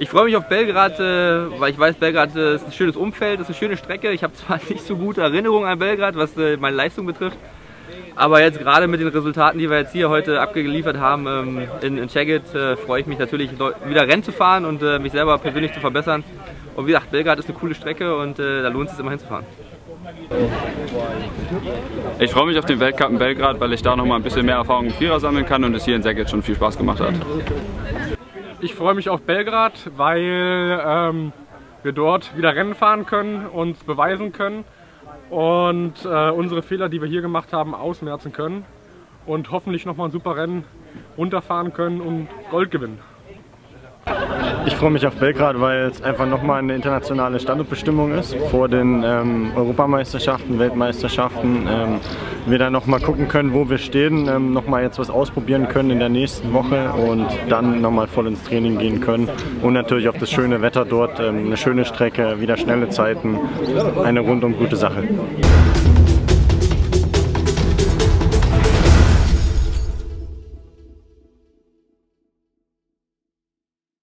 Ich freue mich auf Belgrad, äh, weil ich weiß, Belgrad äh, ist ein schönes Umfeld, ist eine schöne Strecke. Ich habe zwar nicht so gute Erinnerungen an Belgrad, was äh, meine Leistung betrifft, aber jetzt gerade mit den Resultaten, die wir jetzt hier heute abgeliefert haben ähm, in, in Szeged, freue ich mich natürlich wieder Rennen zu fahren und mich selber persönlich zu verbessern. Und wie gesagt, Belgrad ist eine coole Strecke und da lohnt es sich immer hinzufahren. Ich freue mich auf den Weltcup in Belgrad, weil ich da noch mal ein bisschen mehr Erfahrung im Vierer sammeln kann und es hier in Szeged schon viel Spaß gemacht hat. Ich freue mich auf Belgrad, weil ähm, wir dort wieder Rennen fahren können, uns beweisen können und äh, unsere Fehler, die wir hier gemacht haben, ausmerzen können und hoffentlich nochmal ein super Rennen runterfahren können und Gold gewinnen. Ich freue mich auf Belgrad, weil es einfach nochmal eine internationale Standortbestimmung ist vor den ähm, Europameisterschaften, Weltmeisterschaften. Ähm, wir dann nochmal gucken können, wo wir stehen, ähm, nochmal jetzt was ausprobieren können in der nächsten Woche und dann nochmal voll ins Training gehen können. Und natürlich auf das schöne Wetter dort, ähm, eine schöne Strecke, wieder schnelle Zeiten, eine rundum gute Sache.